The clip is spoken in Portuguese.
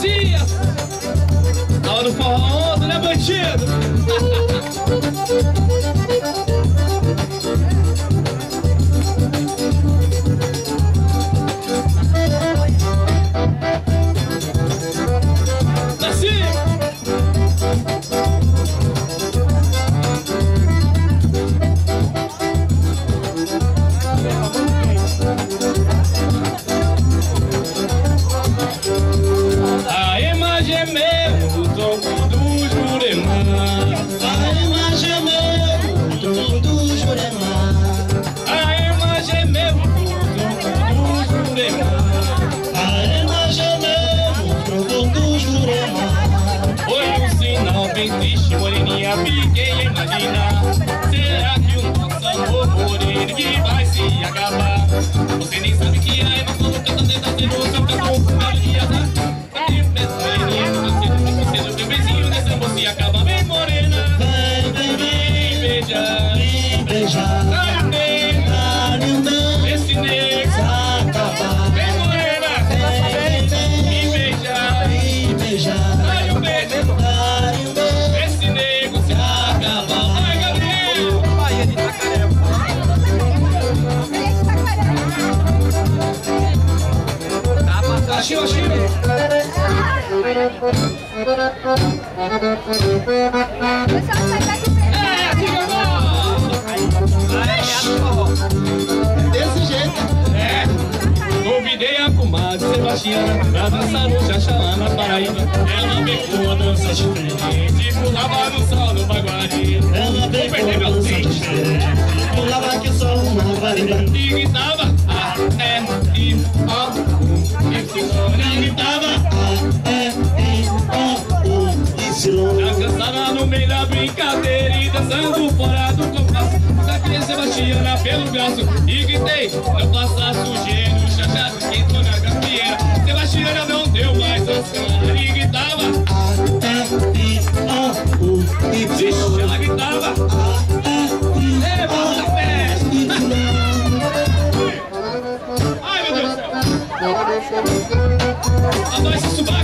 Messias. Na hora do forró ontem, né, bandido? Será que o nosso amor que vai se acabar? Você nem sabe que a Eva falou que a tanta tá sendo seu cantor Belo dia, tá? Eu peço, moreninha, você não fica sendo teu beijinho Nessa amor se acaba, vem morena. Vem, vem, vem, beijar vem beijar Tá. Achei, achei É, Vai, Renato Forró. Desse jeito É, convidei a Sebastiana pra dançar no Jaxalá na Paraíba. Ela pegou a dança diferente, pulava no sol no Baguari. Ela meu com dança diferente Pulava que só uma varinha E Passando fora do compasso Saquei Sebastiana pelo braço E gritei, não passa sujeiro Chachá, entrou na gafieira Sebastiana não deu mais a cara E gritava Até o o Vixe, ela gritava Até o festa Ai meu Deus do céu. A voz se subiu